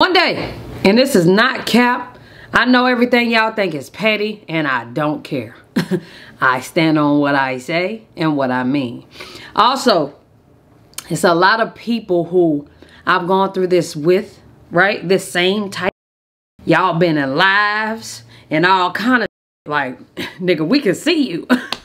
One day, and this is not cap, I know everything y'all think is petty, and I don't care. I stand on what I say and what I mean. Also, it's a lot of people who I've gone through this with, right? This same type. Y'all been in lives and all kind of like, nigga, we can see you.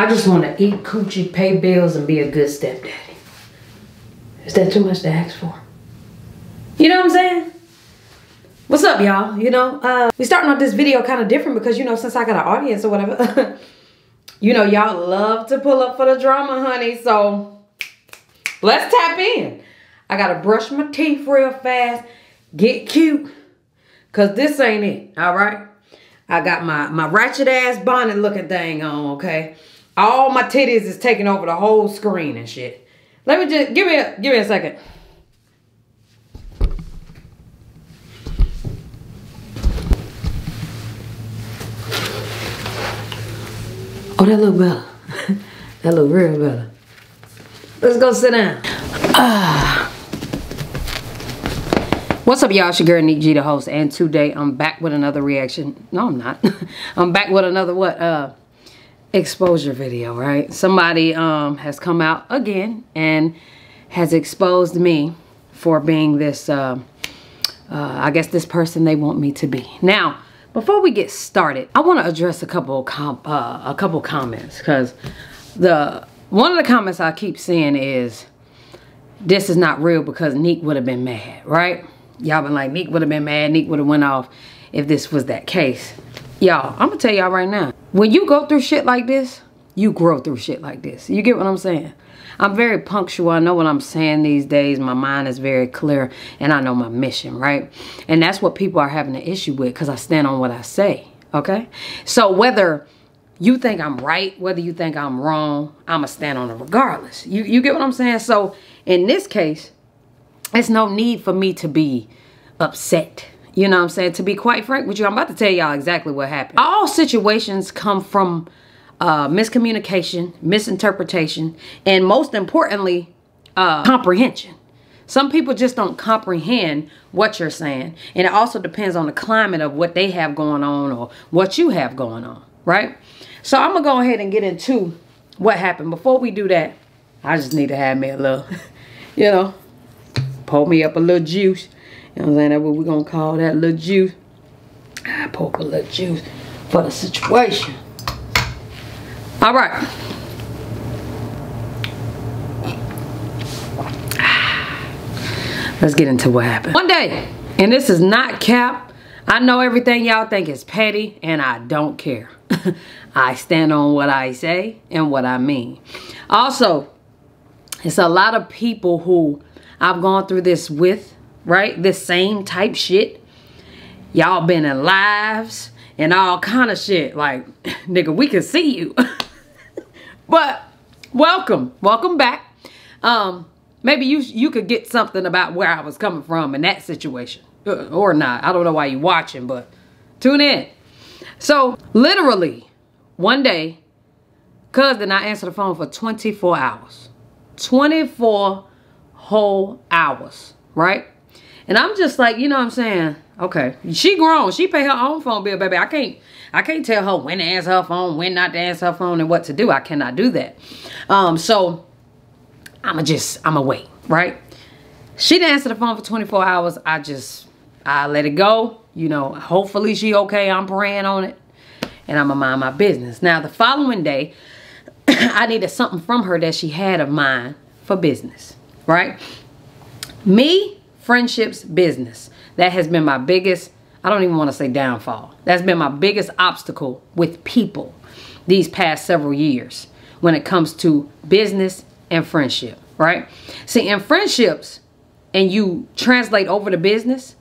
I just want to eat coochie, pay bills, and be a good stepdaddy. Is that too much to ask for? You know what I'm saying? What's up, y'all? You know, uh, we starting off this video kind of different because, you know, since I got an audience or whatever, you know, y'all love to pull up for the drama, honey. So let's tap in. I got to brush my teeth real fast, get cute, because this ain't it, all right? I got my, my ratchet ass bonnet looking thing on, okay? All my titties is taking over the whole screen and shit. Let me just, give me a, give me a second. Oh, that look better. that look real better. Let's go sit down. Ah. What's up, y'all? It's your girl, Neek G, the host. And today, I'm back with another reaction. No, I'm not. I'm back with another, what, uh, exposure video, right? Somebody um, has come out again and has exposed me for being this, uh, uh, I guess this person they want me to be. Now, before we get started, I want to address a couple com uh, a couple comments because the one of the comments I keep seeing is this is not real because Neek would have been mad, right? Y'all been like, Neek would have been mad, Neek would have went off if this was that case. Y'all, I'm gonna tell y'all right now, when you go through shit like this, you grow through shit like this. You get what I'm saying? I'm very punctual. I know what I'm saying these days. My mind is very clear and I know my mission, right? And that's what people are having an issue with because I stand on what I say, okay? So whether you think I'm right, whether you think I'm wrong, I'm going to stand on it regardless. You, you get what I'm saying? So in this case, it's no need for me to be upset. You know what I'm saying? To be quite frank with you, I'm about to tell y'all exactly what happened. All situations come from uh, miscommunication, misinterpretation, and most importantly, uh, comprehension. Some people just don't comprehend what you're saying. And it also depends on the climate of what they have going on or what you have going on, right? So I'm going to go ahead and get into what happened. Before we do that, I just need to have me a little, you know, pour me up a little juice. You know what I'm saying? That's what we're going to call that little juice. I up a little juice for the situation. All right. Let's get into what happened. One day, and this is not cap, I know everything y'all think is petty, and I don't care. I stand on what I say and what I mean. Also, it's a lot of people who I've gone through this with, right? This same type shit. Y'all been in lives and all kind of shit. Like, nigga, we can see you. But welcome, welcome back. Um, maybe you you could get something about where I was coming from in that situation, uh, or not. I don't know why you're watching, but tune in. So literally, one day, cuz did not answer the phone for 24 hours. 24 whole hours, right? And I'm just like, you know what I'm saying? Okay, she grown. She pay her own phone bill, baby. I can't I can't tell her when to answer her phone, when not to answer her phone, and what to do. I cannot do that. Um, so I'ma just I'ma wait, right? She didn't answer the phone for 24 hours. I just I let it go. You know, hopefully she okay. I'm praying on it. And I'ma mind my business. Now the following day, I needed something from her that she had of mine for business, right? Me, friendships, business. That has been my biggest, I don't even want to say downfall. That's been my biggest obstacle with people these past several years when it comes to business and friendship, right? See, in friendships, and you translate over to business,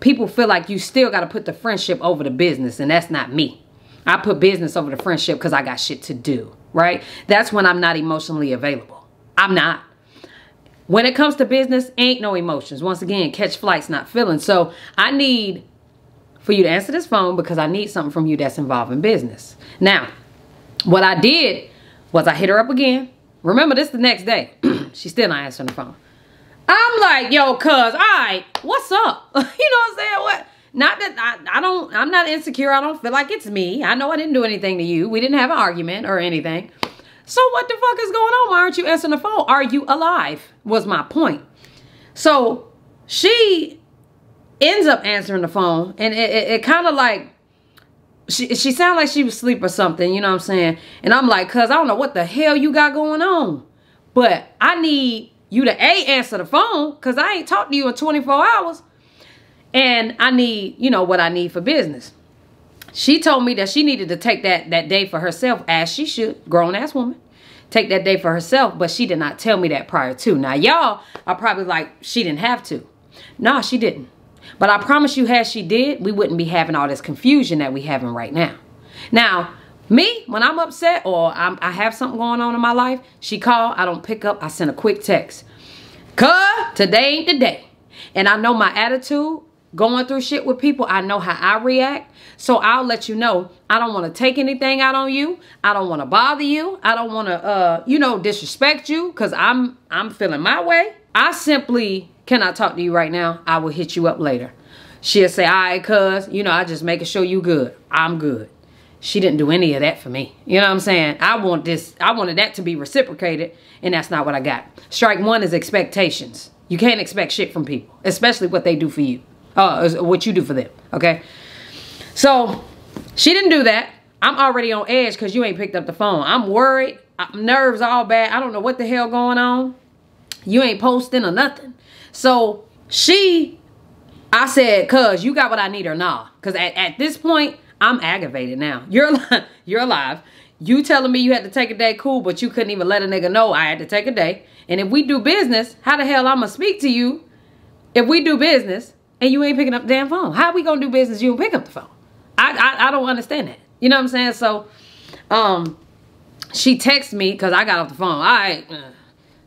people feel like you still got to put the friendship over the business, and that's not me. I put business over the friendship because I got shit to do, right? That's when I'm not emotionally available. I'm not. When it comes to business, ain't no emotions. Once again, catch flights, not feeling. So I need for you to answer this phone because I need something from you that's involving business. Now, what I did was I hit her up again. Remember, this the next day. She's still not answering the phone. I'm like, yo, cuz, all right, what's up? you know what I'm saying? What? Not that I, I don't, I'm not insecure. I don't feel like it's me. I know I didn't do anything to you. We didn't have an argument or anything. So what the fuck is going on? Why aren't you answering the phone? Are you alive? Was my point. So she ends up answering the phone and it, it, it kind of like she she sounded like she was asleep or something, you know what I'm saying? And I'm like, cuz I don't know what the hell you got going on. But I need you to A answer the phone cuz I ain't talked to you in 24 hours. And I need, you know, what I need for business. She told me that she needed to take that that day for herself as she should, grown ass woman. Take that day for herself, but she did not tell me that prior to. Now y'all are probably like she didn't have to. Nah, she didn't. But I promise you, had she did, we wouldn't be having all this confusion that we having right now. Now, me, when I'm upset or I'm, i have something going on in my life, she call, I don't pick up, I send a quick text. Cuz, today ain't the day. And I know my attitude, going through shit with people, I know how I react. So I'll let you know, I don't want to take anything out on you. I don't want to bother you. I don't want to, uh, you know, disrespect you because I'm, I'm feeling my way. I simply can I talk to you right now? I will hit you up later. She'll say, all right, cuz, you know, I just making sure you good. I'm good. She didn't do any of that for me. You know what I'm saying? I want this, I wanted that to be reciprocated, and that's not what I got. Strike one is expectations. You can't expect shit from people, especially what they do for you. Uh, what you do for them, okay? So, she didn't do that. I'm already on edge because you ain't picked up the phone. I'm worried. I'm nerves all bad. I don't know what the hell going on. You ain't posting or nothing. So she, I said, cuz you got what I need or nah. Cause at, at this point, I'm aggravated now. You're you're alive. You telling me you had to take a day, cool, but you couldn't even let a nigga know I had to take a day. And if we do business, how the hell I'ma speak to you if we do business and you ain't picking up the damn phone? How we gonna do business you don't pick up the phone? I, I, I don't understand that. You know what I'm saying? So, um, she texts me because I got off the phone. All right.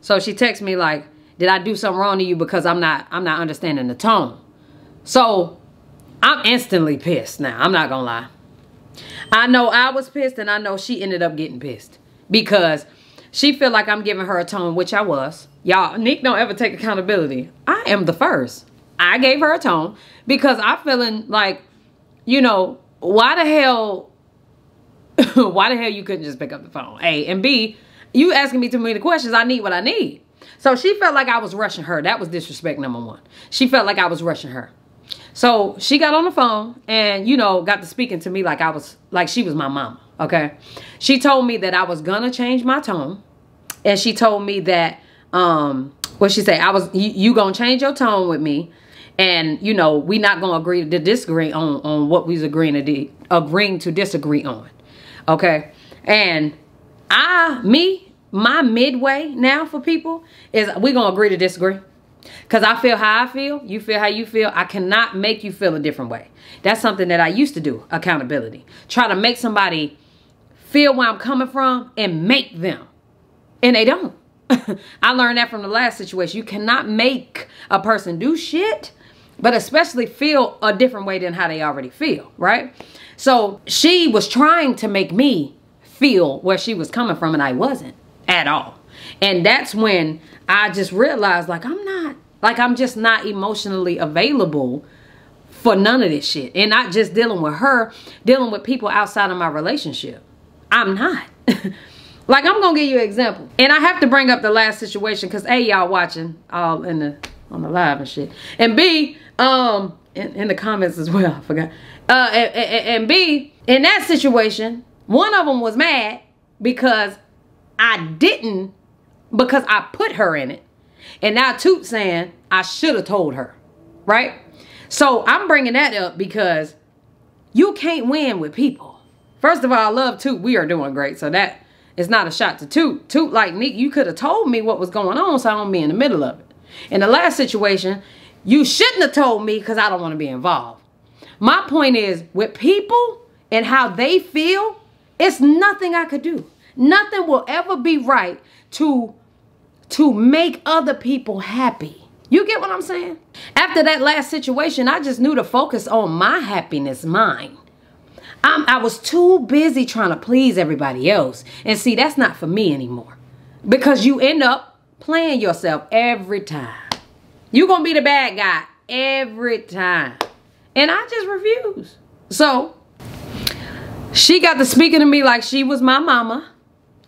So she texts me like, did I do something wrong to you because I'm not I'm not understanding the tone? So I'm instantly pissed now. I'm not gonna lie. I know I was pissed and I know she ended up getting pissed because she feel like I'm giving her a tone, which I was. Y'all, Nick don't ever take accountability. I am the first. I gave her a tone because I'm feeling like, you know, why the hell, why the hell you couldn't just pick up the phone? A and B, you asking me too many questions. I need what I need. So she felt like I was rushing her. That was disrespect number one. She felt like I was rushing her. So she got on the phone and, you know, got to speaking to me like I was, like she was my mama, okay? She told me that I was gonna change my tone. And she told me that, um, what she say? I was, you, you gonna change your tone with me. And, you know, we not gonna agree to disagree on, on what we's agreeing to, agreeing to disagree on, okay? And I, me, my midway now for people is going to agree to disagree. Because I feel how I feel, you feel how you feel. I cannot make you feel a different way. That's something that I used to do, accountability. Try to make somebody feel where I'm coming from and make them. And they don't. I learned that from the last situation. You cannot make a person do shit, but especially feel a different way than how they already feel, right? So she was trying to make me feel where she was coming from and I wasn't at all. And that's when I just realized like I'm not like I'm just not emotionally available for none of this shit. And not just dealing with her, dealing with people outside of my relationship. I'm not. like I'm gonna give you an example. And I have to bring up the last situation because A, y'all watching all in the on the live and shit. And B, um, in, in the comments as well, I forgot. Uh and, and, and B, in that situation, one of them was mad because I didn't because I put her in it. And now Toot saying I should have told her, right? So I'm bringing that up because you can't win with people. First of all, I love Toot. We are doing great. So that is not a shot to Toot. Toot like Nick, you could have told me what was going on so I don't be in the middle of it. In the last situation, you shouldn't have told me because I don't want to be involved. My point is, with people and how they feel, it's nothing I could do. Nothing will ever be right to, to make other people happy. You get what I'm saying? After that last situation, I just knew to focus on my happiness, mine. I'm, I was too busy trying to please everybody else. And see, that's not for me anymore. Because you end up playing yourself every time. You're going to be the bad guy every time. And I just refuse. So, she got to speaking to me like she was my mama.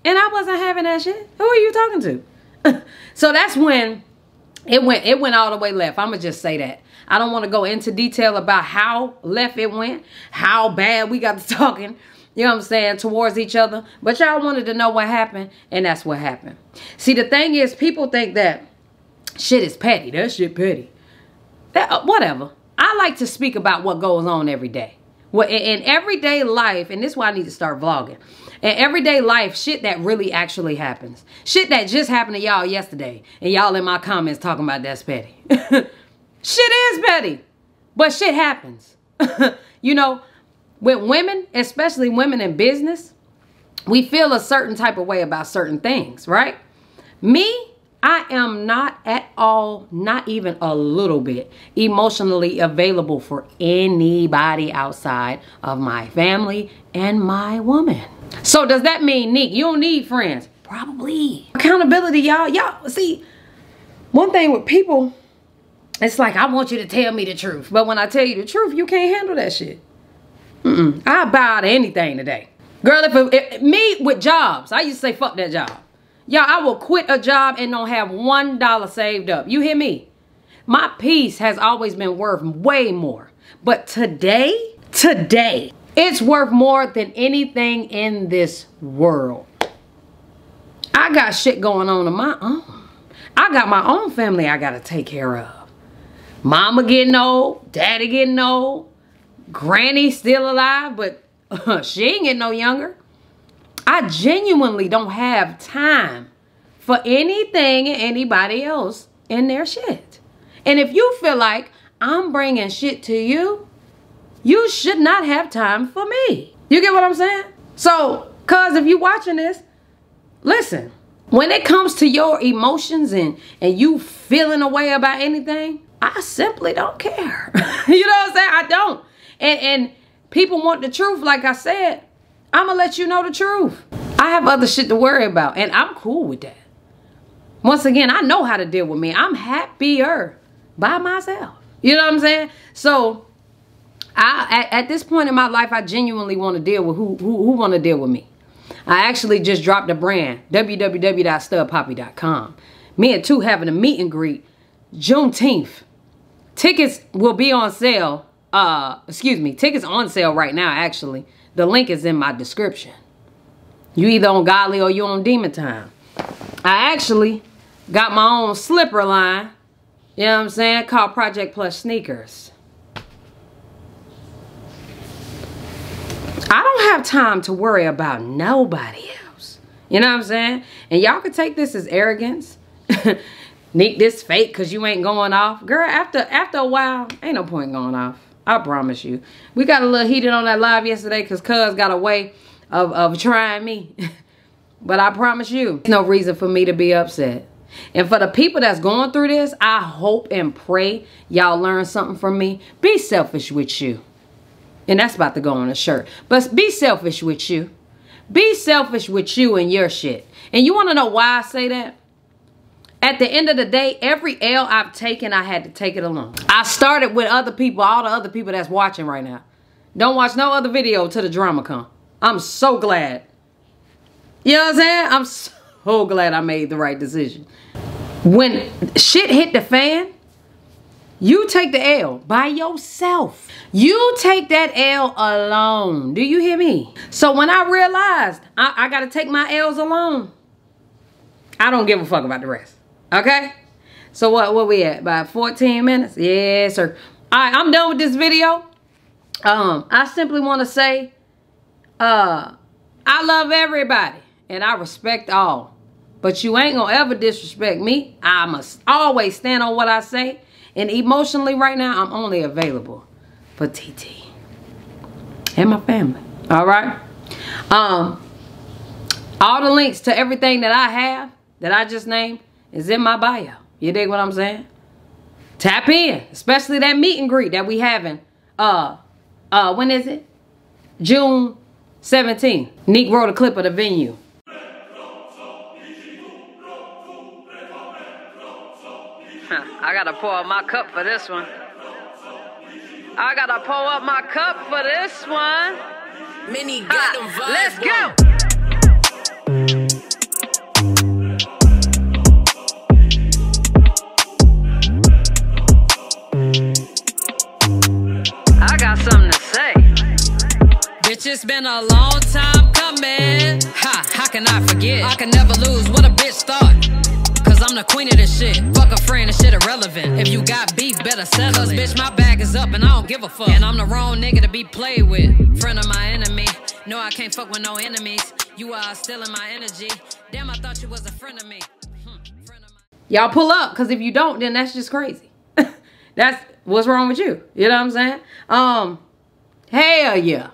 And I wasn't having that shit. Who are you talking to? so that's when it went it went all the way left. I'ma just say that. I don't want to go into detail about how left it went, how bad we got to talking, you know what I'm saying, towards each other. But y'all wanted to know what happened, and that's what happened. See, the thing is, people think that shit is petty. That shit petty. That, uh, whatever. I like to speak about what goes on every day. Well, in, in everyday life, and this is why I need to start vlogging. In everyday life, shit that really actually happens. Shit that just happened to y'all yesterday. And y'all in my comments talking about that's petty. shit is petty. But shit happens. you know, with women, especially women in business, we feel a certain type of way about certain things, right? Me, I am not at all, not even a little bit, emotionally available for anybody outside of my family and my woman. So does that mean, Nick, you don't need friends? Probably. Accountability, y'all. Y'all, see, one thing with people, it's like, I want you to tell me the truth. But when I tell you the truth, you can't handle that shit. Mm-mm. I bow to anything today. Girl, if, it, if me with jobs, I used to say, fuck that job. Y'all, I will quit a job and don't have one dollar saved up. You hear me? My peace has always been worth way more. But today, today, it's worth more than anything in this world. I got shit going on of my own. I got my own family I got to take care of. Mama getting old, daddy getting old, granny still alive, but she ain't getting no younger. I genuinely don't have time for anything and anybody else in their shit. And if you feel like I'm bringing shit to you, you should not have time for me. You get what I'm saying? So, cuz if you watching this, listen, when it comes to your emotions and, and you feeling a way about anything, I simply don't care. you know what I'm saying? I don't. And, and people want the truth, like I said, I'm going to let you know the truth. I have other shit to worry about, and I'm cool with that. Once again, I know how to deal with me. I'm happier by myself. You know what I'm saying? So, I at, at this point in my life, I genuinely want to deal with who, who, who want to deal with me. I actually just dropped a brand, www.studpapi.com. Me and two having a meet and greet Juneteenth. Tickets will be on sale. Uh, excuse me, tickets on sale right now, actually. The link is in my description. You either on Godly or you on Demon Time. I actually got my own slipper line. You know what I'm saying? Called Project Plush Sneakers. I don't have time to worry about nobody else. You know what I'm saying? And y'all could take this as arrogance. Nick, this fake because you ain't going off. Girl, after after a while, ain't no point going off. I promise you. We got a little heated on that live yesterday because cuz got a way of, of trying me. but I promise you, no reason for me to be upset. And for the people that's going through this, I hope and pray y'all learn something from me. Be selfish with you. And that's about to go on a shirt. But be selfish with you. Be selfish with you and your shit. And you want to know why I say that? At the end of the day, every L I've taken, I had to take it alone. I started with other people, all the other people that's watching right now. Don't watch no other video till the drama come. I'm so glad. You know what I'm saying? I'm so glad I made the right decision. When shit hit the fan, you take the L by yourself. You take that L alone. Do you hear me? So when I realized I, I got to take my L's alone, I don't give a fuck about the rest. Okay? So what, what we at? About 14 minutes? Yes, sir. All right, I'm done with this video. Um, I simply want to say uh, I love everybody and I respect all. But you ain't gonna ever disrespect me. I must always stand on what I say. And emotionally right now, I'm only available for Titi and my family. All right? Um, all the links to everything that I have, that I just named, is in my bio. You dig what I'm saying? Tap in, especially that meet and greet that we having. Uh, uh, when is it? June 17th. Neek wrote a clip of the venue. I gotta pour up my cup for this one. I gotta pour up my cup for this one. Mini got them vibes. Let's go. It's been a long time coming. Ha, how can I forget? I can never lose what a bitch thought. Cause I'm the queen of this shit. Fuck a friend, this shit irrelevant. If you got beef, better settle Cause it. bitch, my bag is up and I don't give a fuck. And I'm the wrong nigga to be played with. Friend of my enemy. No, I can't fuck with no enemies. You are stealing my energy. Damn, I thought you was a friend of me. Hmm, Y'all pull up, cause if you don't, then that's just crazy. that's what's wrong with you. You know what I'm saying? Um, hell yeah.